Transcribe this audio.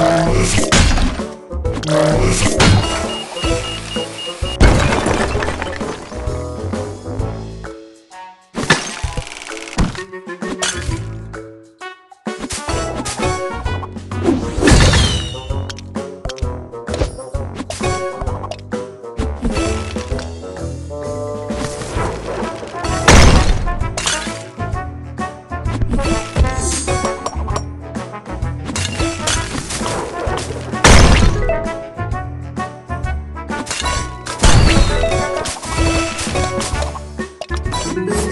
Thank you. Bye.